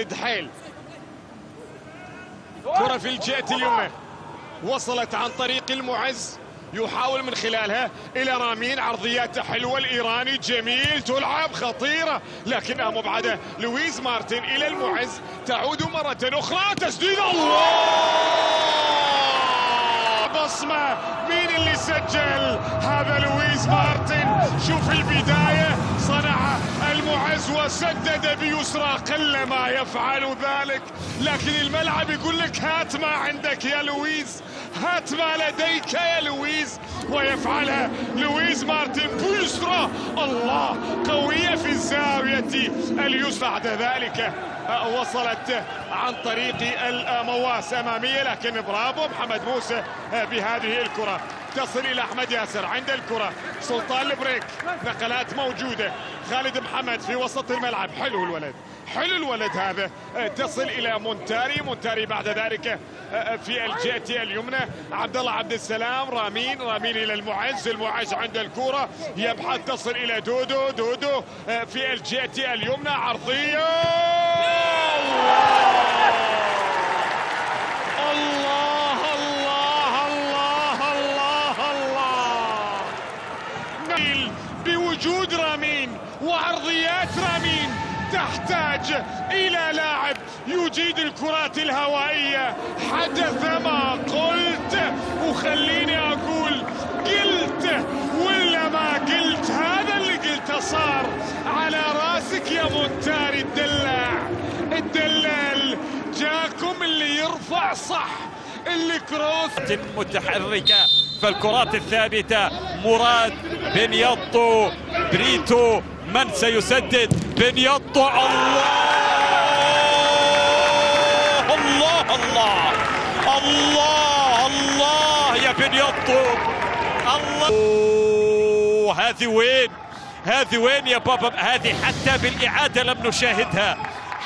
الدحيل كرة في الجهة اليمنى. وصلت عن طريق المعز. يحاول من خلالها إلى رامين. عرضيات حلوة. الإيراني جميل. تلعب خطيرة. لكنها مبعدة. لويز مارتن إلى المعز. تعود مرة أخرى. تسديد. الله! بصمة مين اللي سجل؟ هذا لويز مارتن. شوف البداية. المعز وسدد بيسرى قل ما يفعل ذلك. لكن الملعب يقول لك هات ما عندك يا لويز هات ما لديك يا لويز. ويفعلها لويز مارتن بيسرى الله قوية في الزاوية اليسرى. بعد ذلك وصلت عن طريق المواس أمامية لكن برافو محمد موسى بهذه الكرة. تصل إلى أحمد ياسر عند الكرة. سلطان البريك. نقلات موجودة. خالد محمد في وسط الملعب. حلو الولد. حلو الولد هذا. تصل إلى مونتاري. مونتاري بعد ذلك في الجهة اليمنى. عبد الله عبد السلام رامين. رامين إلى المعز. المعز عند الكرة. يبحث تصل إلى دودو. دودو في الجهة اليمنى. عرضية. الكرات الهوائية. حدث ما قلت. وخليني أقول قلت ولا ما قلت. هذا اللي قلته صار على راسك يا مونتاري الدلاع الدلال جاكم اللي يرفع صح. اللي cross متحركة فالكرات الثابتة مراد بن يطو. بريتو من سيسدد؟ بن يطو. الله! الله. الله الله. يا بن يطو الله. هذه وين؟ هذه وين يا بابا؟ هذه حتى بالإعادة لم نشاهدها.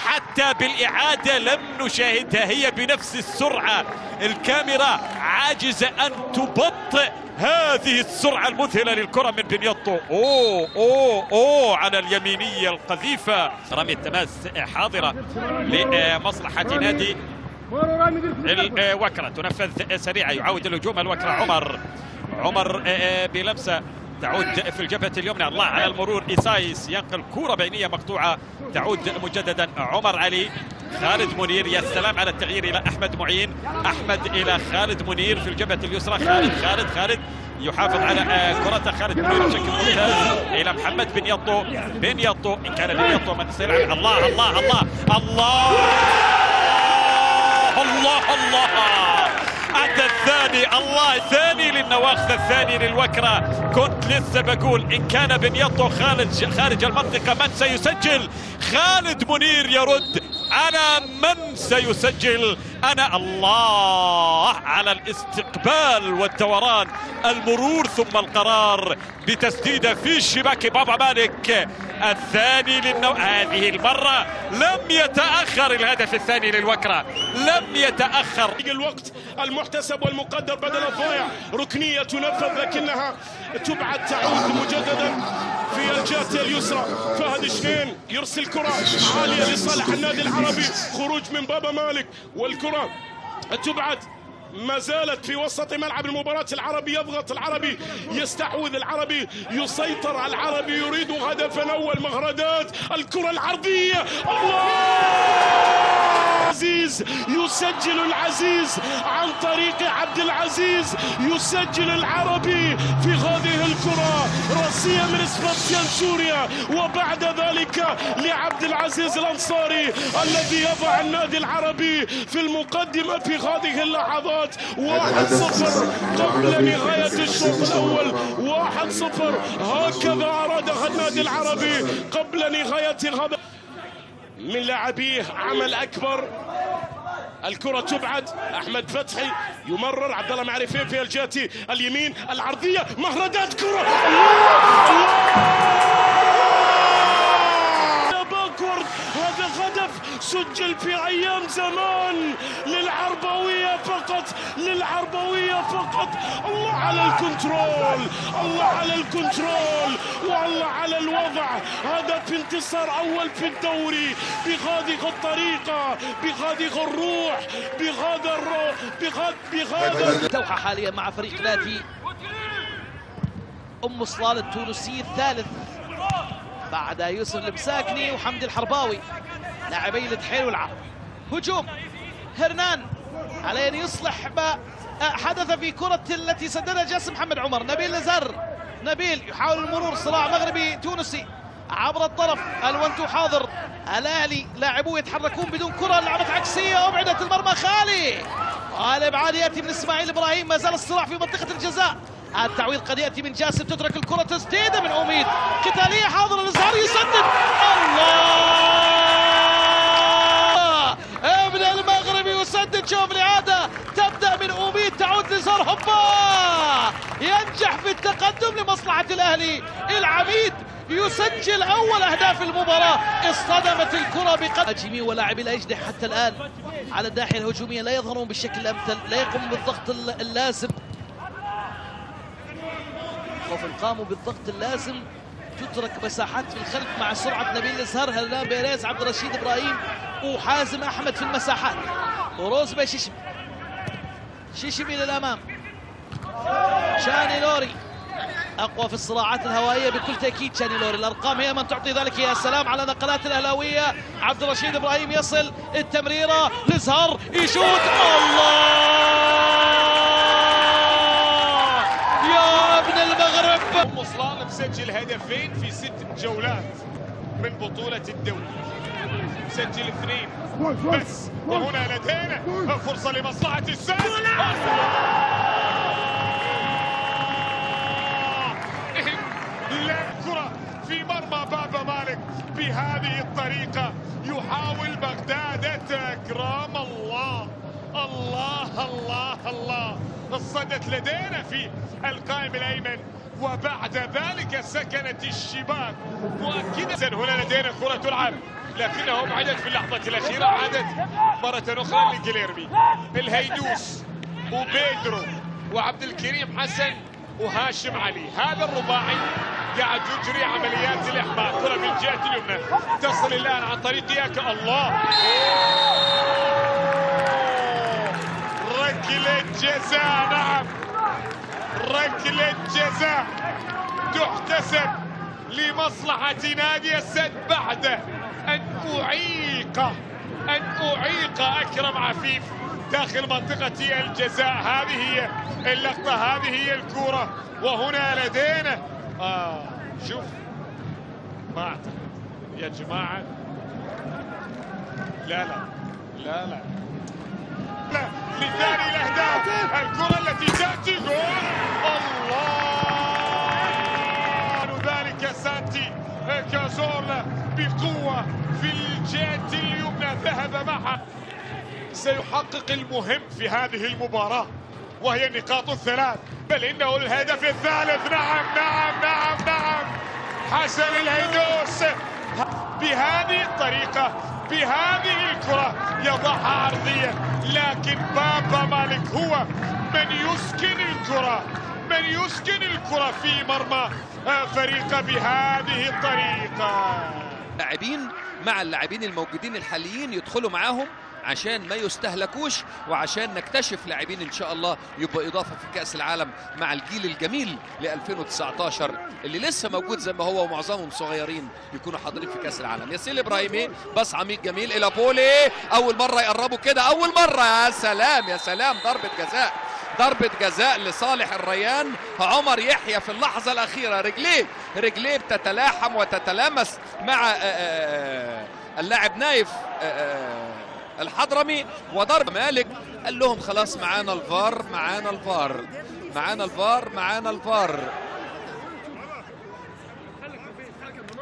حتى بالإعادة لم نشاهدها. هي بنفس السرعة. الكاميرا عاجزة أن تبطئ هذه السرعة المذهلة للكرة من بنيطو أوه أوه أوه. على اليمينية القذيفة. رمي التماس حاضرة لمصلحة نادي الوكرة تنفذ سريعة يعود الهجوم الوكرة. عمر عمر بلمسة. تعود في الجبهة اليمنى. الله على المرور. إيسايس ينقل كرة بينية مقطوعة. تعود مجددا. عمر علي خالد منير. يا سلام على التغيير إلى أحمد معين. أحمد إلى خالد منير في الجبهة اليسرى. خالد خالد خالد. يحافظ على كرة خالد منير بشكل ممتاز. إلى محمد بن يطو. بن يطو. إن كان بن يطو من سيلعب الله الله الله الله. الله! الله أتى الثاني الله الثاني للنواخذ الثاني للوكرة. كنت لسه بقول إن كان بن يطو خارج خارج المنطقة من سيسجل؟ خالد منير يرد. أنا من سيسجل؟ أنا الله على الاستقبال والدوران المرور ثم القرار بتسديدة في شباك بابا مالك. الثاني للنو... هذه المرة لم يتأخر الهدف الثاني للوكرة. لم يتأخر. الوقت المحتسب والمقدر بدل الضايع. ركنية تنفذ لكنها تبعد تعود مجددا في الجهة اليسرى. فهد شفين يرسل كرة عالية لصالح النادي العربي. خروج من بابا مالك والكرة تبعد. ما زالت في وسط ملعب المباراة. العربي يضغط العربي يستحوذ العربي يسيطر العربي يريد هدفا أول مهردات الكرة العرضية. الله! عزيز يسجل العزيز عن طريق عبد العزيز يسجل العربي في هذه الكرة راسية من سباستيان سوريا وبعد ذلك لعبد العزيز الأنصاري الذي يضع النادي العربي في المقدمة في هذه اللحظات. واحد صفر قبل نهاية الشوط الأول. واحد صفر. هكذا أرادها النادي العربي قبل نهاية هذا من لاعبيه عمل أكبر. الكرة تبعد. أحمد فتحي يمرر. عبد الله معرفين في الجهة اليمين. العرضية. مهردات كرة. باكورد هذا هدف سجل في أيام زمان. للعربوية فقط. للعربوية فقط. الله على الكنترول. الله على الكنترول. والله على الوضع. هذا في انتصار أول في الدوري. بهذه الطريقة بهذه الروح بهذا الروح بهذا بهذا توحى حاليا مع فريق نادي أم صلال التونسي الثالث. بعد يوسف المساكني وحمدي الحرباوي. لاعبي الدحيل والعرب هجوم. هرنان. على أن يصلح ما حدث في كرة التي سددها جاسم محمد عمر. نبيل نزار نبيل يحاول المرور صراع مغربي تونسي عبر الطرف الونتو حاضر. الأهلي لاعبوه يتحركون بدون كرة لعبت عكسية أبعدت المرمى خالي. الابعاد يأتي من إسماعيل إبراهيم ما زال الصراع في منطقة الجزاء. التعويض قد يأتي من جاسم تترك الكرة تسديده من أميد. قتالية حاضر الازهر يسدد. الله! ابن المغرب يسدد شوف الإعادة. تبدأ من أميد تعود لزهر هوبا ينجح في التقدم لمصلحة الأهلي. العميد يسجل أول أهداف المباراة. اصطدمت الكرة بقدم هاجمين ولاعبي الاجنح حتى الآن على الناحيه الهجومية. لا يظهرون بالشكل الأمثل لا يقومون بالضغط اللازم. خوفا قاموا بالضغط اللازم. تترك مساحات في الخلف مع سرعة نبيل الازهر هلال بيريز عبد الرشيد إبراهيم وحازم أحمد في المساحات؟ وروزبي شيشمي شيشمي للأمام. شاني لوري. أقوى في الصراعات الهوائية بكل تأكيد شاني لوري. الأرقام هي من تعطي ذلك. يا سلام على نقلات الأهلاوية. عبد الرشيد إبراهيم يصل التمريرة. لزهر يشوت. الله! يا ابن المغرب! ام صلال مسجل هدفين في ست جولات من بطولة الدوري. مسجل اثنين. بس وهنا لدينا فرصة لمصلحة السد لا كرة في مرمى بابا مالك. بهذه الطريقة يحاول بغداد. تكرام الله. الله الله الله. الصدت لدينا في القائم الأيمن. وبعد ذلك سكنت الشباك. مؤكدا هنا لدينا كرة تلعب. لكنها ابعدت في اللحظة الأخيرة. عادت مرة أخرى لجليرمي الهيدوس. وبيدرو. وعبد الكريم حسن. وهاشم علي. هذا الرباعي. قاعد يجري عمليات الإحماء كرة من الجهة اليمنى. تصل الآن عن طريق ياك الله! ركلة جزاء نعم. ركلة جزاء تحتسب لمصلحة نادي السد بعد أن أعيق أن أعيق أكرم عفيف. داخل منطقة الجزاء. هذه هي اللقطة هذه هي الكرة. وهنا لدينا آه شوف. ما أعتقد. يا جماعة. لا لا. لا لا. لثاني الأهداف. الكرة التي تأتي. جول. الله! ذلك سانتي كازورلا بقوة في الجهة اليمنى. ذهب معها. سيحقق المهم في هذه المباراة وهي النقاط الثلاث. بل إنه الهدف الثالث. نعم نعم نعم نعم. حسن الهيدوس بهذه الطريقة بهذه الكرة يضعها عرضية لكن بابا مالك هو من يسكن الكرة من يسكن الكرة في مرمى فريقه بهذه الطريقة. لاعبين مع اللاعبين الموجودين الحاليين يدخلوا معاهم عشان ما يستهلكوش وعشان نكتشف لاعبين إن شاء الله يبقى إضافة في كأس العالم مع الجيل الجميل ل 2019 اللي لسه موجود زي ما هو ومعظمهم صغيرين يكونوا حاضرين في كأس العالم. ياسين ابراهيمي بس عميق جميل إلى بولي. أول مرة يقربوا كده أول مرة. يا سلام يا سلام. ضربة جزاء ضربة جزاء لصالح الريان عمر يحيى في اللحظة الأخيرة. رجليه رجليه بتتلاحم وتتلامس مع اللاعب نايف الحضرمي وضرب مالك. قال لهم خلاص معانا الفار معانا الفار معانا الفار معانا الفار.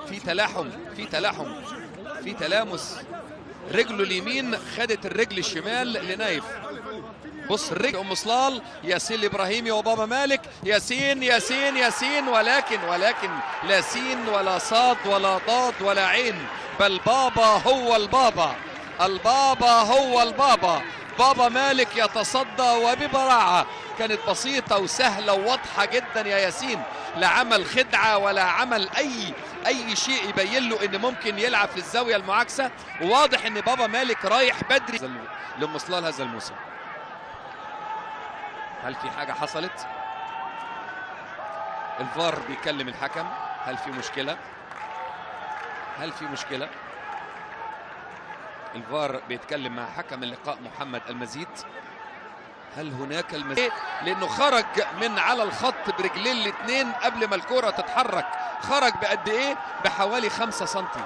في تلاحم في تلاحم في تلامس. رجله اليمين خدت الرجل الشمال لنايف. بص الرجل أم صلال ياسين الإبراهيمي وبابا مالك. ياسين ياسين ياسين ولكن ولكن لا سين ولا صاد ولا ضاد ولا عين بل بابا هو البابا. البابا هو البابا. بابا مالك يتصدى وببراعة. كانت بسيطة وسهلة وواضحة جدا يا ياسين. لا عمل خدعة ولا عمل أي أي شيء يبين له إن ممكن يلعب في الزاوية المعاكسة. وواضح إن بابا مالك رايح بدري. لمصلال هذا الموسم. هل في حاجة حصلت؟ الفار بيكلم الحكم. هل في مشكلة؟ هل في مشكلة؟ الفار بيتكلم مع حكم اللقاء محمد المزيد. هل هناك المزيد؟ لأنه خرج من على الخط برجلين الاثنين قبل ما الكرة تتحرك. خرج بقد إيه؟ بحوالي خمسة سنتي.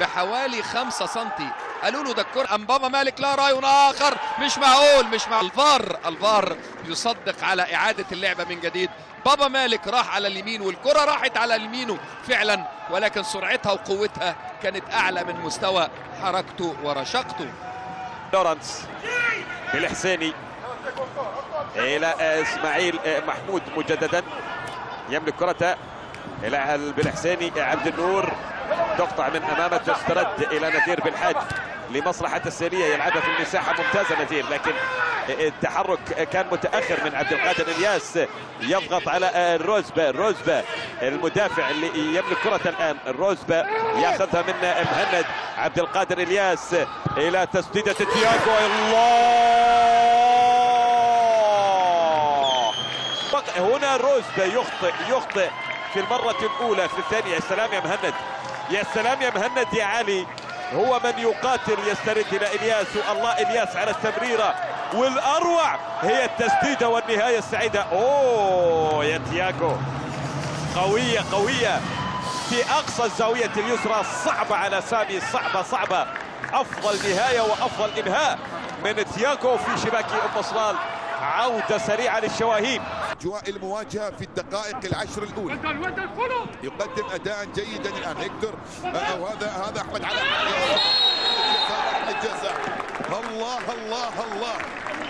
بحوالي خمسة سنتي. قالوا له ده الكرة. أم بابا مالك لا رأي آخر. مش معقول مش مع الفار الفار يصدق على إعادة اللعبة من جديد. بابا مالك راح على اليمين والكرة راحت على يمينه فعلا ولكن سرعتها وقوتها كانت أعلى من مستوى حركته ورشاقته لورنس بالحسيني إلى إسماعيل محمود مجددا. يملك كرته إلى بالحسيني عبد النور. تقطع من امامه تسترد إلى نذير بالحاج لمصلحة السيرية. يلعبها في المساحة ممتازة نذير لكن التحرك كان متأخر من عبد القادر إلياس. يضغط على الروزبا الروزبا المدافع اللي يملك كرة الآن. الروزبا يأخذها من مهند عبد القادر إلياس إلى تسديدة تياغو. الله! هنا روزبا يخطئ يخطئ في المرة الأولى في الثانية. يا سلام يا مهند. يا سلام يا مهند يا علي. هو من يقاتل يسترد إلى إلياس. والله إلياس على التمريرة والأروع هي التسديدة والنهاية السعيدة. أوه يا تياغو. قوية قوية. في أقصى الزاوية اليسرى. صعبة على سامي. صعبة صعبة. أفضل نهاية وأفضل إنهاء من تياغو في شباك أم صلال. عودة سريعة للشواهين. أجواء المواجهة في الدقائق العشر الأولى. يقدم أداء جيدا الآن هيكتور. وهذا هذا أحمد على الجزاء الله الله الله.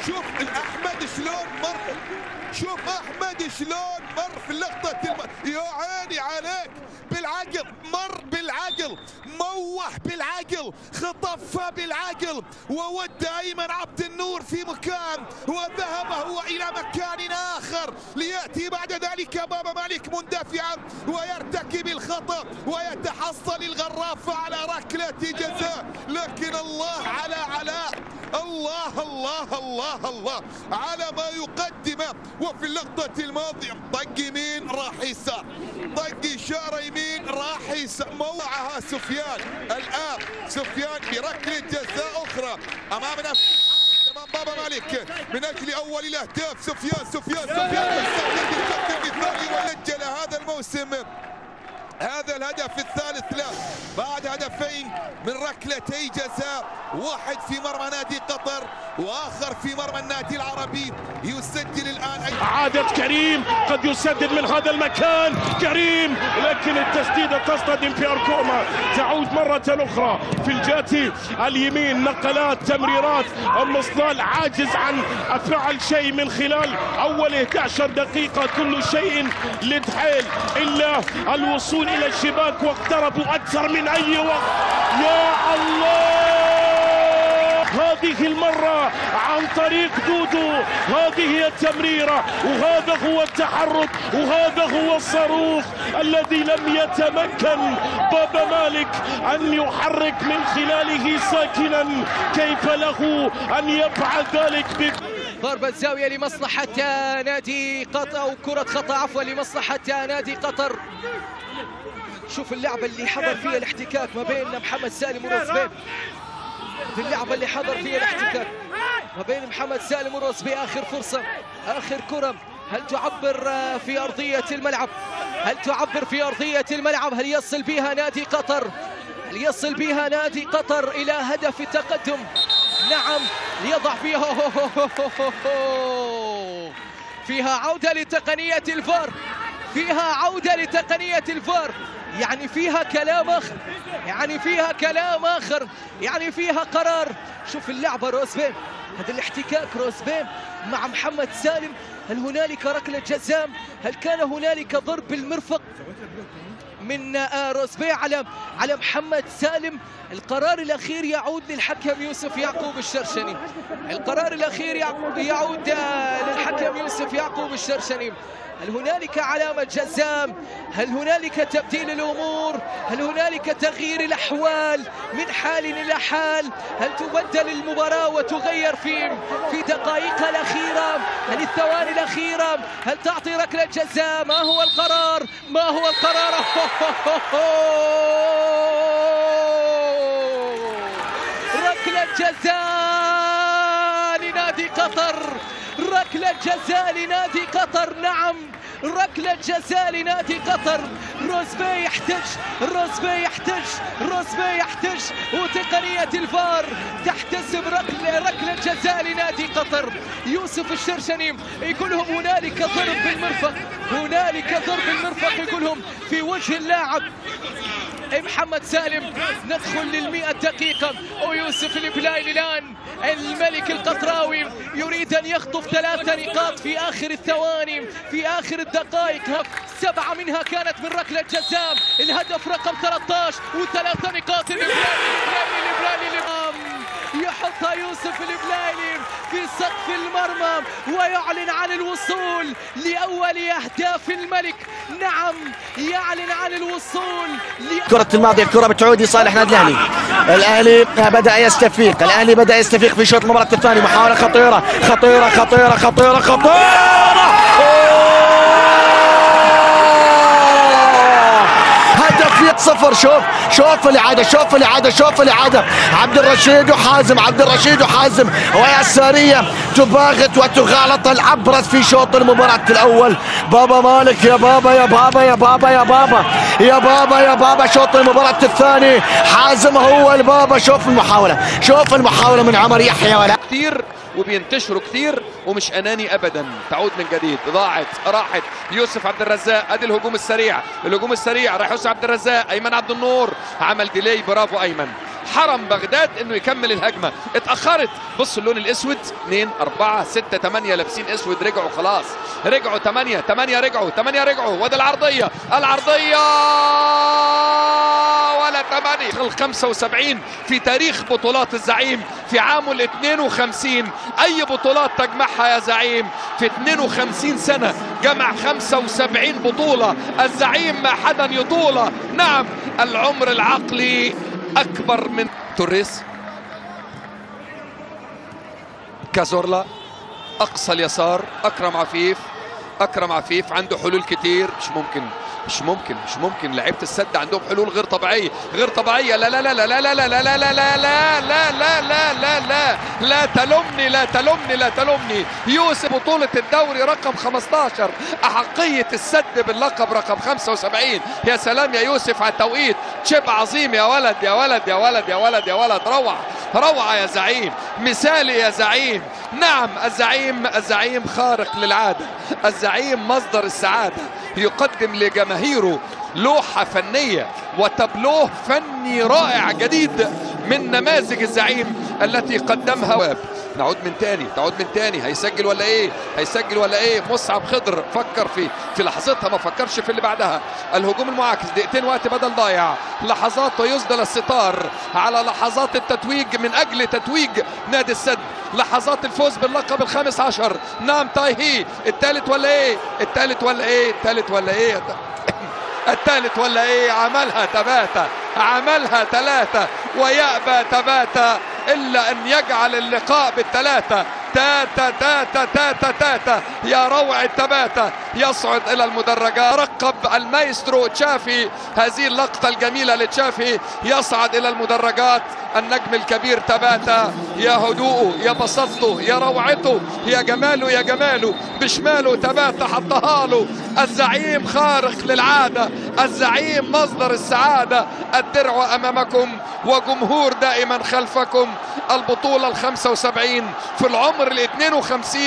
شوف احمد شلون مر. شوف أحمد شلون مر في لقطه الم... يا عيني عليك. بالعقل مر بالعقل موح بالعقل خطفها بالعقل. وود ايمن عبد النور في مكان وذهب هو إلى مكان آخر. ليأتي بعد ذلك بابا مالك مندفعا ويرتكب الخطأ ويتحصل الغرافة على ركلة جزاء. لكن الله على علاء. الله الله الله الله. على ما يقدمه. وفي اللقطة الماضية طق يمين راح يسار. طق إشارة يمين راح يسار. موعها سفيان. الآن سفيان بركلة جزاء أخرى. أمامنا امام بابا مالك. من أجل أول الأهداف سفيان سفيان سفيان. الشكل المثالي وسجل هذا الموسم. هذا الهدف الثالث له بعد هدفين من ركلتي جزاء واحد في مرمى نادي قطر وآخر في مرمى النادي العربي. يسجل الآن عادة كريم قد يسدد من هذا المكان. كريم لكن التسديدة تصطدم في أركوما تعود مرة أخرى في الجهة اليمين. نقلات تمريرات المصلال عاجز عن فعل شيء من خلال أول 11 دقيقة. كل شيء لدحيل إلا الوصول إلى الشباك واقتربوا أكثر من أي وقت. يا الله! هذه المرة عن طريق دودو. هذه هي التمريرة. وهذا هو التحرك. وهذا هو الصاروخ الذي لم يتمكن بابا مالك أن يحرك من خلاله ساكنا. كيف له أن يفعل ذلك ضربة زاوية لمصلحة نادي قطر أو كرة خطأ عفوا لمصلحة نادي قطر. شوف اللعبة اللي حضر فيها الاحتكاك ما بين محمد سالم وروزبين في اللعبة اللي حضر فيها الاحتكاك ما بين محمد سالم وروزبي آخر فرصة آخر كرة. هل تعبر في أرضية الملعب؟ هل تعبر في أرضية الملعب؟ هل يصل بها نادي قطر؟ هل يصل بها نادي قطر إلى هدف التقدم؟ نعم ليضع فيها. فيها عودة لتقنية الفار. فيها عودة لتقنية الفار. يعني فيها كلام آخر. يعني فيها كلام آخر. يعني فيها قرار. شوف اللعبة روزبين هذا الاحتكاك روزبين مع محمد سالم. هل هنالك ركلة جزام؟ هل كان هنالك ضرب بالمرفق؟ من آه، روزبي على على محمد سالم. القرار الأخير يعود للحكم يوسف يعقوب الشرشني القرار الأخير يع- يعود آه، للحكم يوسف يعقوب الشرشني هل هنالك علامة جزام؟ هل هنالك تبديل الأمور؟ هل هنالك تغيير الأحوال من حال إلى حال؟ هل تبدل المباراة وتغير في في دقائقها الأخيرة؟ هل الثواني الأخيرة؟ هل تعطي ركلة جزاء؟ ما هو القرار؟ ما هو القرار؟ ركلة جزاء لنادي قطر. ركلة جزاء لنادي قطر. نعم ركلة جزاء لنادي قطر. روزبي يحتج روزبي يحتج روزبي يحتج. وتقنية الفار تحتسب ركلة ركلة جزاء لنادي قطر. يوسف الشرشني يقول لهم هنالك ضرب بالمرفق. هنالك ضرب بالمرفق يقول لهم في وجه اللاعب. محمد سالم ندخل للمئة دقيقة. ويوسف البلايلي الآن الملك القطراوي يريد أن يخطف ثلاثة نقاط في آخر الثواني في آخر الدقائق. سبعة منها كانت من ركلة جزاء. الهدف رقم 13 وثلاثة نقاط. البلايلي البلايلي البلايلي يحطها يوسف البلايلي في سقف المرمى ويعلن عن الوصول لأول أهداف الملك. نعم يعلن عن الوصول كرة الماضية الكرة بتعود لصالح نادي الأهلي الأهلي بدأ يستفيق الأهلي بدأ يستفيق في شوط المباراة الثاني. محاولة خطيرة خطيرة خطيرة خطيرة خطيرة أوه! هدف صفر شوف شوف الإعادة شوف الإعادة شوف الإعادة. عبد الرشيد وحازم عبد الرشيد وحازم ويسارية تباغت وتغالط العبرت في شوط المباراة الأول. بابا مالك يا بابا يا بابا يا بابا يا بابا يا بابا يا بابا. شوط المباراة الثاني. حازم هو البابا. شوف المحاولة شوف المحاولة من عمر يحيى. ولا كتير وبينتشروا كتير ومش أناني ابدا. تعود من جديد. ضاعت راحت. يوسف عبد الرزاق أدي الهجوم السريع. الهجوم السريع راح يوسف عبد الرزاق. أيمن عبد النور. عمل ديلي برافو أيمن. حرم بغداد إنه يكمل الهجمة. اتأخرت. بص اللون الأسود. 2 4 6 8 لابسين أسود. رجعوا خلاص. رجعوا 8 8 رجعوا. 8 رجعوا. وادي العرضية. العرضية! ولا 8 ال 75 في تاريخ بطولات الزعيم. في عامه ال 52 أي بطولات تجمعها يا زعيم؟ في 52 سنة جمع 75 بطولة. الزعيم ما حدا يطوله. نعم العمر العقلي أكبر من توريس. كازورلا أقصى اليسار أكرم عفيف. أكرم عفيف عنده حلول كتير مش ممكن. مش ممكن مش ممكن لعيبه السد عندهم حلول غير طبيعيه غير طبيعيه لا لا لا لا لا لا لا لا لا لا لا لا لا لا لا لا لا تلومني لا تلومني لا تلومني يوسف بطولة الدوري رقم 15 أحقية السد باللقب رقم 75 يا سلام يا يوسف على التوقيت شيب عظيم يا ولد يا ولد يا ولد يا ولد يا ولد روعة روعة يا زعيم مثالي يا زعيم نعم الزعيم الزعيم خارق للعادة. الزعيم مصدر السعادة. يقدم لجماهيره لوحة فنية وتبلوه فني رائع جديد من نماذج الزعيم التي قدمها نعود من تاني تعود من تاني. هيسجل ولا إيه؟ هيسجل ولا إيه؟ مصعب خضر فكر في في لحظتها ما فكرش في اللي بعدها. الهجوم المعاكس دقيقتين وقت بدل ضايع. لحظات ويسدل الستار على لحظات التتويج من أجل تتويج نادي السد. لحظات الفوز باللقب الخامس عشر. نعم تايهي الثالث ولا إيه؟ الثالث ولا إيه؟ الثالث ولا إيه؟ الثالث ولا إيه؟ عملها تباتا عملها ثلاثة ويأبى تباتا إلا أن يجعل اللقاء بالثلاثة. تاتا تاتا تاتا تاتا يا روع تباتا يصعد إلى المدرجات. رقب المايسترو تشافي. هذه اللقطة الجميلة لتشافي. يصعد إلى المدرجات. النجم الكبير تباتا يا هدوءه يا بساطته يا روعته يا جماله يا جماله بشماله تباتا حطها له الزعيم خارق للعادة. الزعيم مصدر السعادة. الدرع أمامكم. وجمهور دائما خلفكم. البطولة ال 75 في العمر عمر ال 52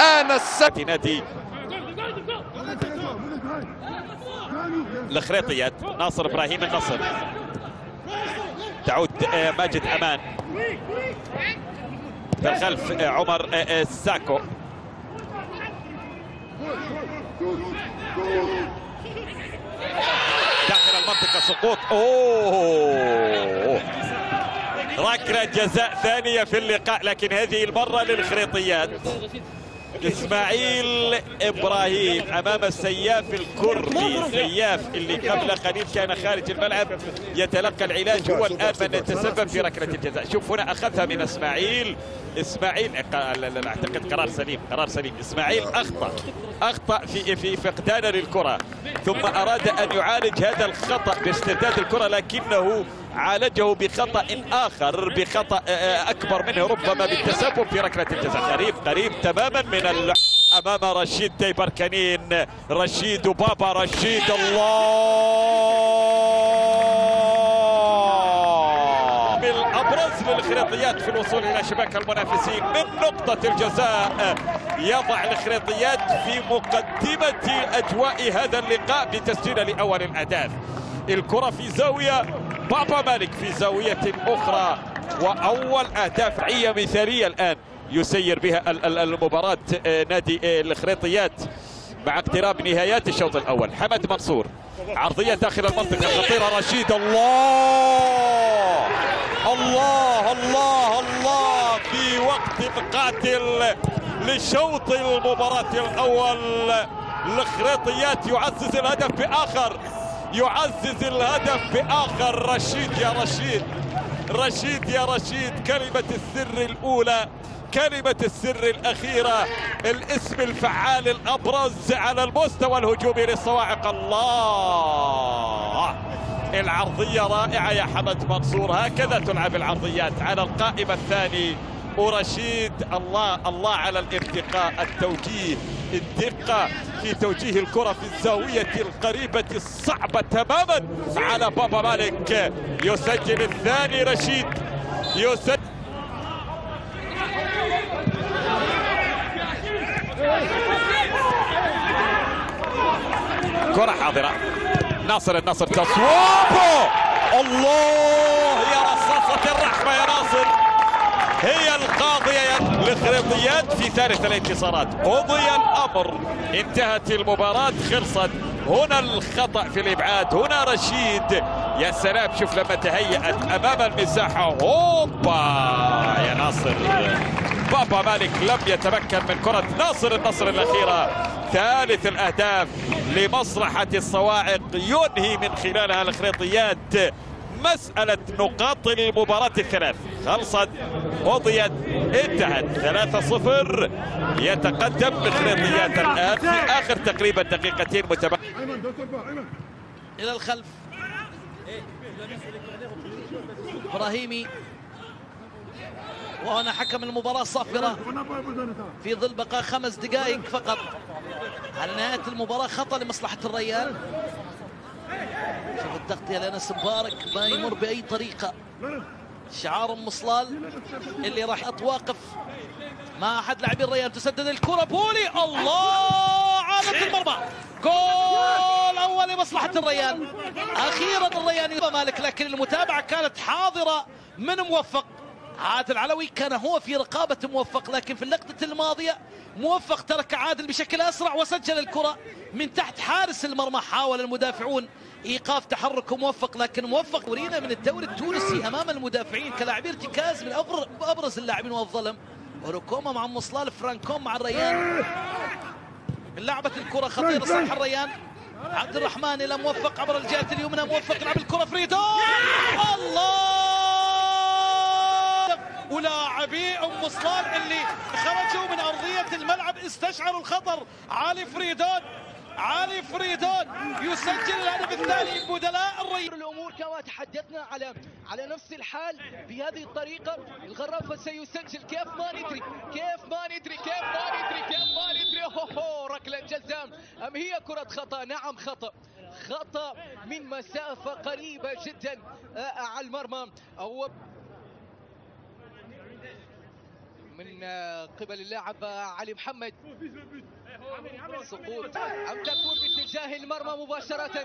آن السبت نادي الخريطية ناصر إبراهيم النصر. تعود آه، ماجد أمان. بالخلف آه، عمر آه، الساكو داخل المنطقة سقوط. أوه. ركلة جزاء ثانية في اللقاء لكن هذه المرة للخريطيات. إسماعيل إبراهيم أمام السياف الكردي. سياف اللي قبل قليل كان خارج الملعب يتلقى العلاج هو الآن من يتسبب في ركله الجزاء. شوف هنا أخذها من إسماعيل. إسماعيل أعتقد قرار سليم قرار سليم. إسماعيل أخطأ أخطأ في في فقدانه للكرة ثم أراد أن يعالج هذا الخطأ باسترداد الكرة لكنه عالجه بخطأ آخر بخطأ أكبر منه ربما بالتسبب في ركلة الجزاء. قريب قريب تماما من ال... أمام رشيد ديبركنين رشيد وبابا رشيد الله! الأبرز للخريطيات في الوصول إلى شباك المنافسين. من نقطة الجزاء يضع الخريطيات في مقدمة أجواء هذا اللقاء بتسجيل لأول الأهداف. الكرة في زاوية بابا مالك في زاوية أخرى وأول أهداف عيه مثاليه الآن يسير بها المباراة نادي الخريطيات مع اقتراب نهايات الشوط الأول. حمد منصور عرضية داخل المنطقة خطيرة رشيد. الله! الله! الله! الله! في وقت قاتل لشوط المباراة الأول الخريطيات يعزز الهدف بآخر. يعزز الهدف بآخر رشيد يا رشيد. رشيد يا رشيد كلمة السر الأولى كلمة السر الأخيرة الاسم الفعال الأبرز على المستوى الهجومي للصواعق الله. العرضية رائعة يا حمد منصور هكذا تلعب العرضيات على القائم الثاني. ورشيد الله الله على الارتقاء التوجيه. الدقة في توجيه الكرة في الزاوية القريبة الصعبة تماما على بابا مالك. يسجل الثاني رشيد. يسجل كرة حاضرة. ناصر النصر تصويبه الله يا رصاصة الرحمة يا ناصر. هي القاضية للخريطيات في ثالث الانتصارات. قضي الأمر انتهت المباراة. خلصت. هنا الخطأ في الإبعاد. هنا رشيد. يا سلام. شوف لما تهيأت أمام المساحة. هوبا يا ناصر. بابا مالك لم يتمكن من كرة. ناصر النصر الأخيرة. ثالث الأهداف لمصلحة الصواعق. ينهي من خلالها الخريطيات. مسألة نقاط المباراة الثلاث. خلصت قضيت انتهت. 3-0 يتقدم بخريطيات الآن في آخر تقريبا دقيقتين متبقى إلى الخلف. إبراهيمي. وهنا حكم المباراة صافرة. في ظل بقاء خمس دقائق فقط. على نهاية المباراة خطأ لمصلحة الريال. شوف التغطية لأنس مبارك ما يمر بأي طريقة. شعار أم صلال اللي راح أتواقف مع أحد لاعبين الريال تسدد الكرة بولي. الله! عادة المرمى. جول أول لمصلحة الريال. أخيرا الريال مالك لكن المتابعة كانت حاضرة. من موفق؟ عادل علوي كان هو في رقابة موفق لكن في اللقطة الماضية موفق ترك عادل بشكل أسرع وسجل الكرة من تحت حارس المرمى. حاول المدافعون إيقاف تحرك موفق لكن موفق ورينا من الدوري التونسي أمام المدافعين كلاعبي ارتكاز من أبرز اللاعبين وافضلهم وركوما مع مصلال فرانكوم مع الريان. من لعبة الكرة خطيرة صالح الريان. عبد الرحمن إلى موفق عبر الجهة اليمنى موفق لعب الكرة فريدون! الله! ولاعبي أم صلال اللي خرجوا من أرضية الملعب استشعروا الخطر. علي فريدون علي فريدون يسجل الهدف الثاني بدلاء الريال الأمور كما تحدثنا على على نفس الحال بهذه الطريقة. الغرافه سيسجل. كيف ما ندري كيف ما ندري كيف ما ندري كيف ما ندري. هو ركلة جزام. أم هي كرة خطأ؟ نعم خطأ. خطأ من مسافة قريبة جدا على المرمى. أو من قبل اللاعب علي محمد. سقوط أم تكون باتجاه المرمى مباشرة.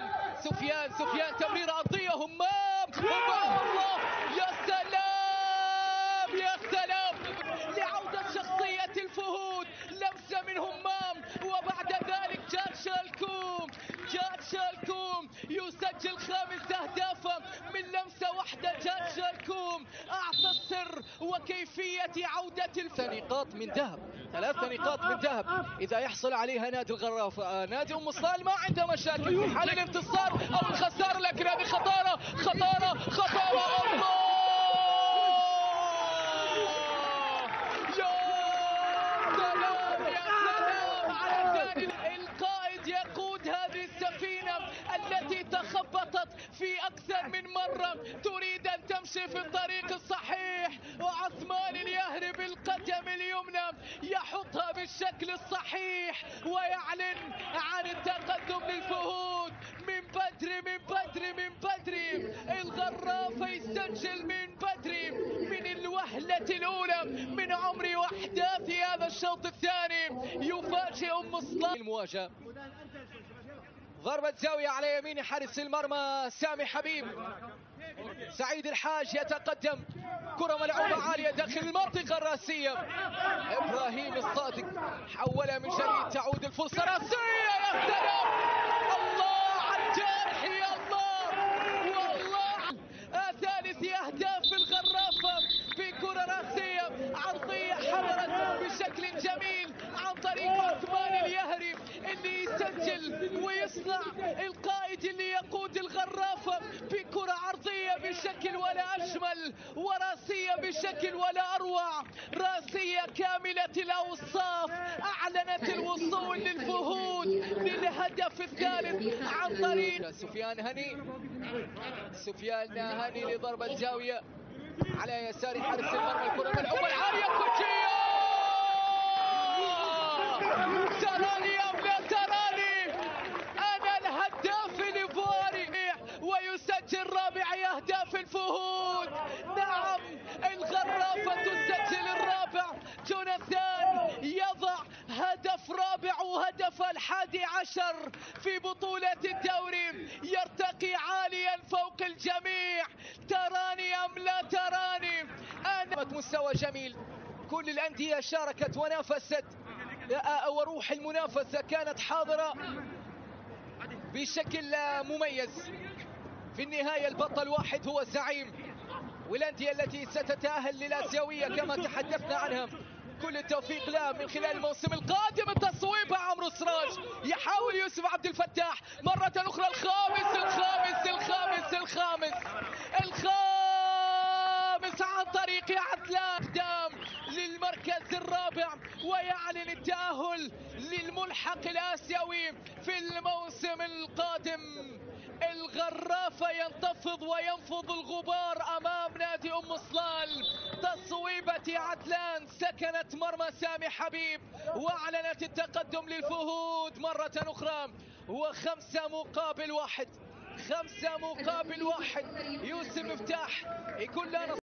سفيان سفيان تمرير أرضية. همام. همام الله. يا سلام. من ذهب. ثلاث نقاط من ذهب. إذا يحصل عليها نادي الغراف آه، نادي أم صلال ما عنده مشاكل في حال الانتصار أو الخسارة لكن هذه خطارة خطارة خطارة. الله التي تخبطت في أكثر من مرة تريد أن تمشي في الطريق الصحيح وعثمان اليهري بالقدم اليمنى يحطها بالشكل الصحيح ويعلن عن التقدم للفهود. من بدري من بدري من بدري الغرافة يسجل من بدري من الوهلة الأولى من عمر وأحداث هذا الشوط الثاني يفاجئ صلاح المواجهة. ضربة زاوية على يمين حارس المرمى سامي حبيب. سعيد الحاج يتقدم. كرة ملعوبة عالية داخل المنطقة الرأسية. إبراهيم الصادق حولها من جديد. تعود الفرصة راسية يا سلام الله على الجرح. يا الله. والله. آه، ثالث أهداف الغرافة في كرة راسية عرضية حضرت بشكل جميل عن طريق عثمان اليهري اللي يسجل ويصنع القائد اللي يقود الغرافة بكرة عرضية بشكل ولا أجمل وراسية بشكل ولا أروع راسية كاملة الأوصاف أعلنت الوصول للفهود للهدف الثالث عن طريق سفيان هني. سفيان هني لضربة زاوية على يسار حارس المرمى الكرة ملعوبة العالية كوتشيو! تراني أم لا تراني. أنا الهداف الإيفواري ويسجل رابع أهداف الفهود. نعم الغرافة تسجل الرابع. جوناثان يضع هدف رابع وهدف الحادي عشر في بطولة الدوري. يرتقي عاليا فوق الجميع. تراني أم لا تراني؟ أنا مستوى جميل. كل الأندية شاركت ونافست. وروح المنافسة كانت حاضرة بشكل مميز. في النهاية البطل واحد هو الزعيم والأندية التي ستتأهل للآسيوية كما تحدثنا عنها. كل التوفيق له من خلال الموسم القادم. التصويبة عمرو سراج يحاول يوسف عبد الفتاح مرة أخرى. الخامس الخامس الخامس الخامس الخامس. عن طريق عدلان. قدام للمركز الرابع ويعلن التأهل للملحق الآسيوي في الموسم القادم. الغرافة ينتفض وينفض الغبار أمام نادي أم صلال تصويبة عدلان سكنت مرمى سامي حبيب وأعلنت التقدم للفهود مرة أخرى. وخمسة مقابل واحد. خمسة مقابل واحد. يوسف مفتاح. يكون لنا